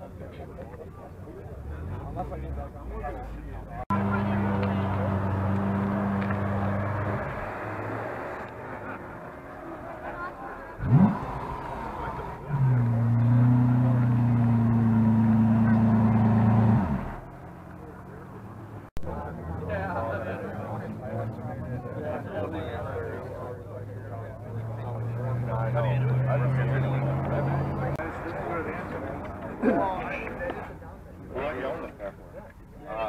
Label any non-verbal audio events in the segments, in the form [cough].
I don't.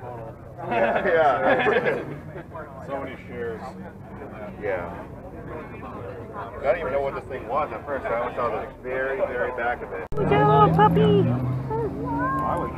total. Yeah. [laughs] So many shares. Yeah. I didn't even know what this thing was at first. I only saw the very, very back of it. Look at that little puppy. I was